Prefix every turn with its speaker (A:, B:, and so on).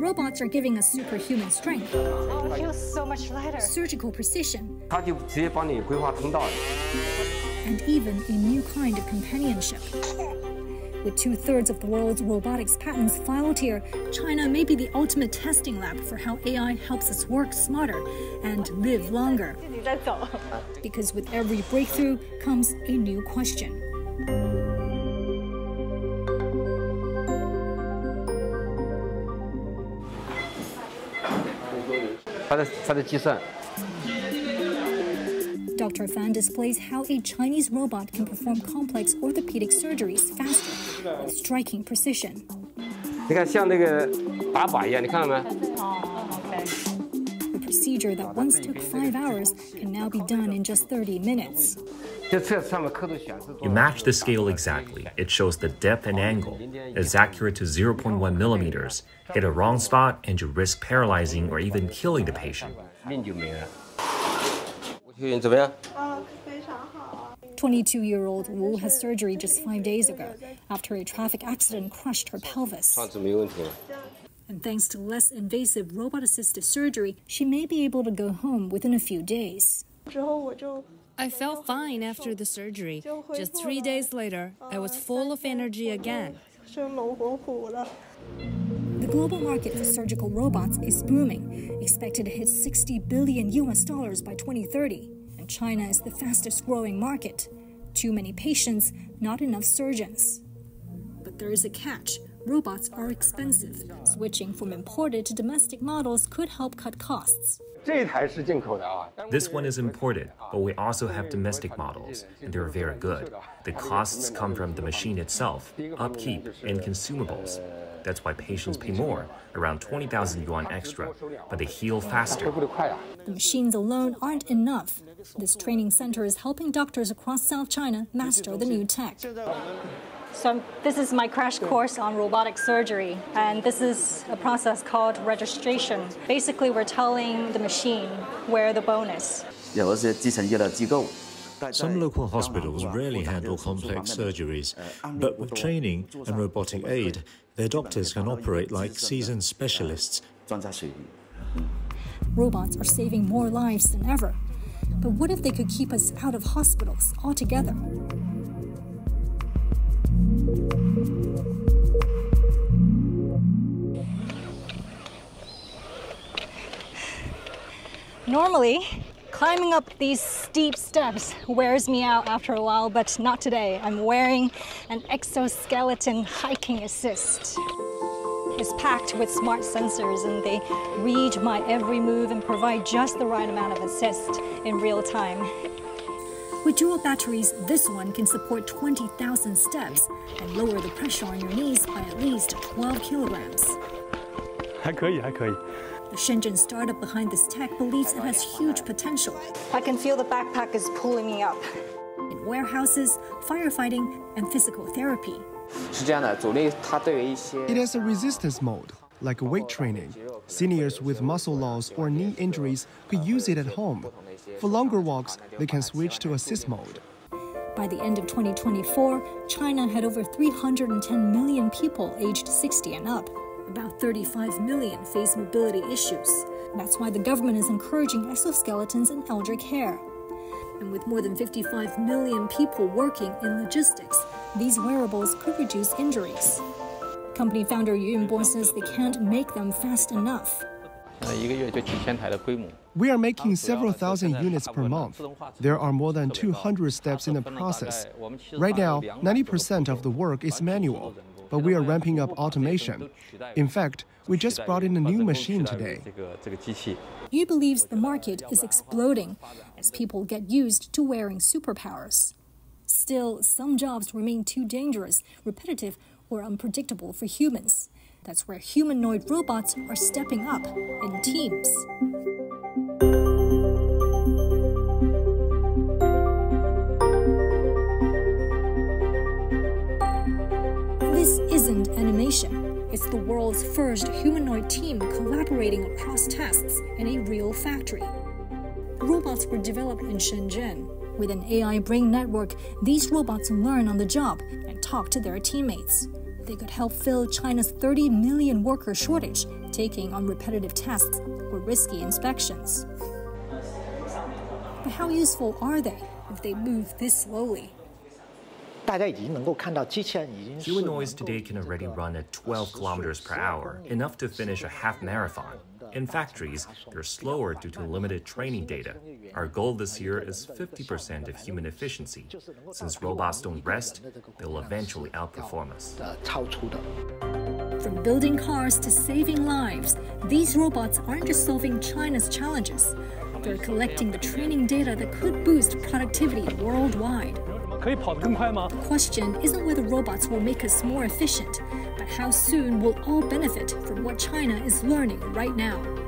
A: Robots are giving us superhuman strength.
B: Oh, it feels so much lighter.
A: Surgical precision. And even a new kind of companionship. With two thirds of the world's robotics patents filed here, China may be the ultimate testing lab for how AI helps us work smarter and live longer. Because with every breakthrough comes a new question. Dr. Fan displays how a Chinese robot can perform complex orthopedic surgeries faster with striking precision.
C: 你看像那个打靶一样，你看到没？
A: procedure that once took five hours can now be done in just 30 minutes.
D: You match the scale exactly. It shows the depth and angle. It's accurate to 0.1 millimeters. Hit a wrong spot and you risk paralyzing or even killing the patient.
A: 22 year old Wu had surgery just five days ago after a traffic accident crushed her pelvis. And thanks to less invasive robot assisted surgery, she may be able to go home within a few days.
E: I felt fine after the surgery. Just three days later, I was full of energy again.
A: The global market for surgical robots is booming, expected to hit 60 billion US dollars by 2030. And China is the fastest growing market. Too many patients, not enough surgeons. But there is a catch robots are expensive. Switching from imported to domestic models could help cut costs.
D: This one is imported, but we also have domestic models, and they're very good. The costs come from the machine itself, upkeep, and consumables. That's why patients pay more, around 20,000 yuan extra, but they heal faster.
A: The machines alone aren't enough. This training center is helping doctors across South China master the new tech.
B: So this is my crash course on robotic surgery, and this is a process called registration. Basically, we're telling the machine where the bone is.
F: Some local hospitals rarely handle complex surgeries, but with training and robotic aid, their doctors can operate like seasoned specialists.
A: Robots are saving more lives than ever. But what if they could keep us out of hospitals altogether?
B: Normally, climbing up these steep steps wears me out after a while, but not today. I'm wearing an exoskeleton hiking assist. It's packed with smart sensors and they read my every move and provide just the right amount of assist in real time.
A: With dual batteries, this one can support 20,000 steps and lower the pressure on your knees by at least 12 kilograms.
G: 还可以，还可以。
A: The Shenzhen startup behind this tech believes it has huge potential
B: I can feel the backpack is pulling me up.
A: in warehouses, firefighting, and physical therapy.
H: 是这样的，阻力它对于一些
I: It has a resistance mode, like weight training. Seniors with muscle loss or knee injuries could use it at home. For longer walks, they can switch to assist mode.
A: By the end of 2024, China had over 310 million people aged 60 and up. About 35 million face mobility issues. That's why the government is encouraging exoskeletons in elder care. And with more than 55 million people working in logistics, these wearables could reduce injuries company founder Yu Bo says they can't make them fast enough.
I: We are making several thousand units per month. There are more than 200 steps in the process. Right now, 90% of the work is manual, but we are ramping up automation. In fact, we just brought in a new machine today.
A: Yu believes the market is exploding as people get used to wearing superpowers. Still, some jobs remain too dangerous, repetitive, or unpredictable for humans. That's where humanoid robots are stepping up in teams. This isn't animation. It's the world's first humanoid team collaborating across tasks in a real factory. Robots were developed in Shenzhen. With an AI brain network, these robots learn on the job and talk to their teammates. They could help fill China's 30 million worker shortage, taking on repetitive tasks or risky inspections. But how useful are they if they move this slowly?
D: Humanoids today can already run at 12 kilometers per hour, enough to finish a half marathon. In factories, they're slower due to limited training data. Our goal this year is 50% of human efficiency. Since robots don't rest, they'll eventually outperform us.
A: From building cars to saving lives, these robots aren't just solving China's challenges. They're collecting the training data that could boost productivity worldwide. The question isn't whether robots will make us more efficient, but how soon we'll all benefit from what China is learning right now.